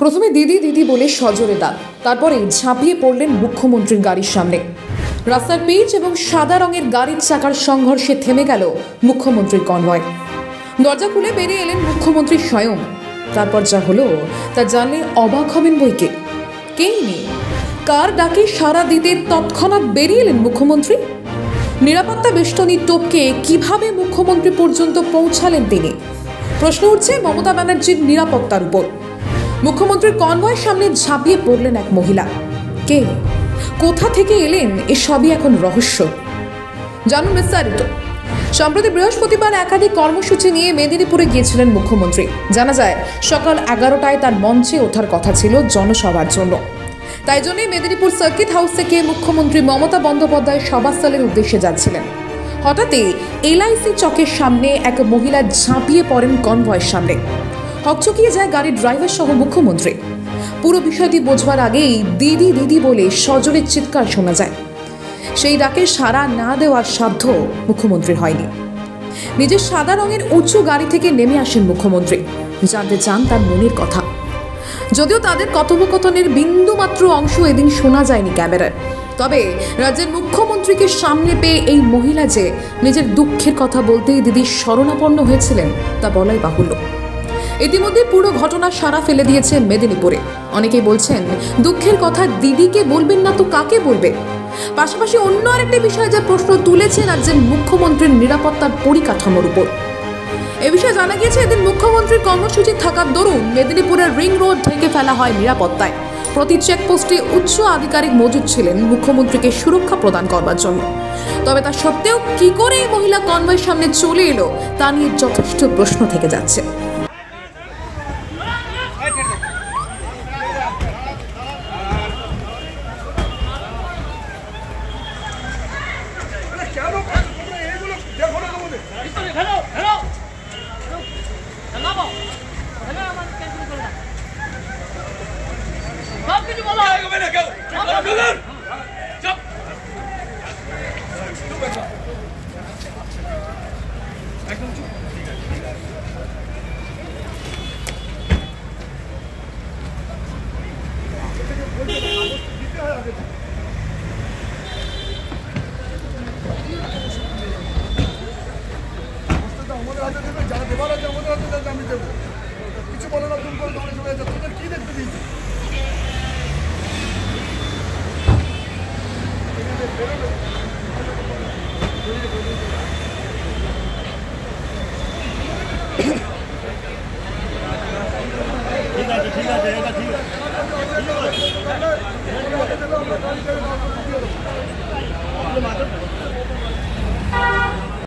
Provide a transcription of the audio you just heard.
প্রথমে দিদি দিদি বলে সজোরে দাঁত। তারপরে ঝাঁপিয়ে পড়লেন মুখ্যমন্ত্রীর গাড়ির সামনে। রাস্তার পিচ এবং সাদা রঙের গাড়ির চাকার সংঘর্ষে থেমে গেল মুখ্যমন্ত্রীর কনভয়। দরজা খুলে বেরিয়ে এলেন মুখ্যমন্ত্রী স্বয়ং। তারপর যা হলো, তা জানলে অবাক হবেন বইকে কেই নেই কার ডাকে সারা দিতে তৎক্ষণাৎ বেরিয়ে এলেন মুখ্যমন্ত্রী? নিরাপত্তা বেষ্টনী টোপকে কীভাবে মুখ্যমন্ত্রী পর্যন্ত পৌঁছালেন তিনি? প্রশ্ন উঠছে মমতা ব্যানার্জির নিরাপত্তার উপর। মুখ্যমন্ত্রীর কনভয়ের সামনে ঝাঁপিয়ে পড়লেন এক মহিলা। কে? কোথা থেকে এলেন? এসবই এখন রহস্য। জানুন বিস্তারিত। সম্প্রতি বৃহস্পতিবার একাধিক কর্মসূচি নিয়ে মেদিনীপুরে গিয়েছিলেন মুখ্যমন্ত্রী। জানা যায়, সকাল এগারোটায় তার মঞ্চে ওঠার কথা ছিল জনসভার জন্য। তাই জন্যই মেদিনীপুর সার্কিট হাউস থেকে মুখ্যমন্ত্রী মমতা বন্দ্যোপাধ্যায় সভাস্থলের উদ্দেশ্যে যাচ্ছিলেন। হঠাৎই এলআইসি চকের সামনে এক মহিলা ঝাঁপিয়ে পড়েন কনভয়ের সামনে। হকচকিয়ে যায় গাড়ির ড্রাইভার সহ মুখ্যমন্ত্রী। পুরো বিষয়টি বোঝবার আগেই দিদি দিদি বলে সজলের চিৎকার শোনা যায়। সেই ডাকে সাড়া না দেওয়ার সাধ্য মুখ্যমন্ত্রীর হয়নি। নিজের সাদা রঙের উঁচু গাড়ি থেকে নেমে আসেন মুখ্যমন্ত্রী। জানতে চান তার মনের কথা। যদিও তাদের কথোপকথনের বিন্দুমাত্র অংশ এদিন শোনা যায়নি ক্যামেরায়। তবে রাজ্যের মুখ্যমন্ত্রীকে সামনে পেয়ে এই মহিলা যে নিজের দুঃখের কথা বলতেই দিদি শরণাপন্ন হয়েছিলেন, তা বলাই বাহুল্য। ইতিমধ্যে পুরো ঘটনা সারা ফেলে দিয়েছে মেদিনীপুরে। অনেকেই বলছেন, দুঃখের কথা দিদিকে বলবেন না তো কাকে বলবে? পাশাপাশি অন্য আরেকটি বিষয়ে যে প্রশ্ন তুলেছে রাজ্যের মুখ্যমন্ত্রীর নিরাপত্তার পরিকাঠামোর উপর। এ বিষয়ে জানা গিয়েছে, এদিন মুখ্যমন্ত্রীর কর্মসূচি থাকার দরুন মেদিনীপুরের রিং রোড ঢেকে ফেলা হয় নিরাপত্তায়। প্রতি চেকপোস্টে উচ্চ আধিকারিক মজুদ ছিলেন মুখ্যমন্ত্রীকে সুরক্ষা প্রদান করবার জন্য। তবে তা সত্ত্বেও কি করে এই মহিলা কনভয়ের সামনে চলে এলো, তা নিয়ে যথেষ্ট প্রশ্ন থেকে যাচ্ছে। কিছু বলো একদম চুপ আমাদের হাতে দেবে আছে আমাদের আমি কিছু বলে না তুমি করে দৌড়ে চলে যাচ্ছে ঠিক আছে ঠিক আছে এটা ঠিক